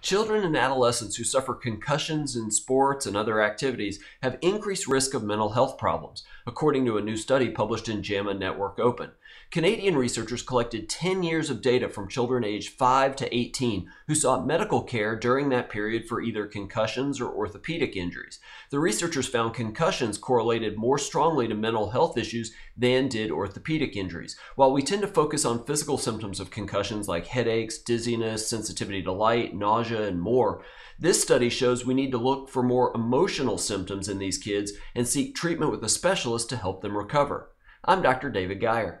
children and adolescents who suffer concussions in sports and other activities have increased risk of mental health problems, according to a new study published in JAMA Network Open. Canadian researchers collected 10 years of data from children aged 5 to 18 who sought medical care during that period for either concussions or orthopedic injuries. The researchers found concussions correlated more strongly to mental health issues than did orthopedic injuries. While we tend to focus on physical symptoms of concussions like headaches, dizziness, sensitivity to light, nausea, and more, this study shows we need to look for more emotional symptoms in these kids and seek treatment with a specialist to help them recover. I'm Dr. David Geier.